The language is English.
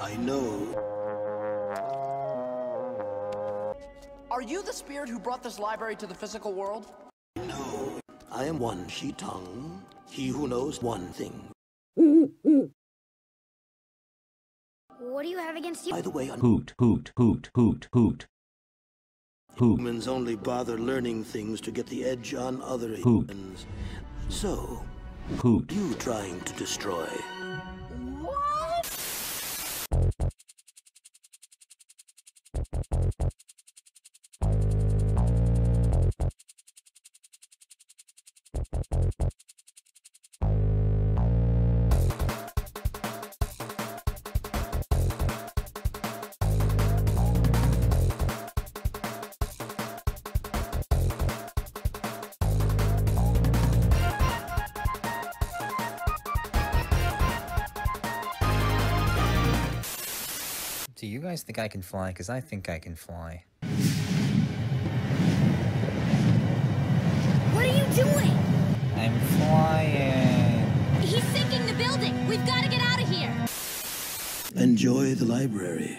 I know. Are you the spirit who brought this library to the physical world? No. I am one Shi Tong, he who knows one thing. What do you have against you? By the way, Hoot, hoot, hoot, hoot, hoot. Hoot. humans only bother learning things to get the edge on other Hoot. humans. So, Hoot. you trying to destroy. Do you guys think I can fly? Because I think I can fly. Enjoy the library.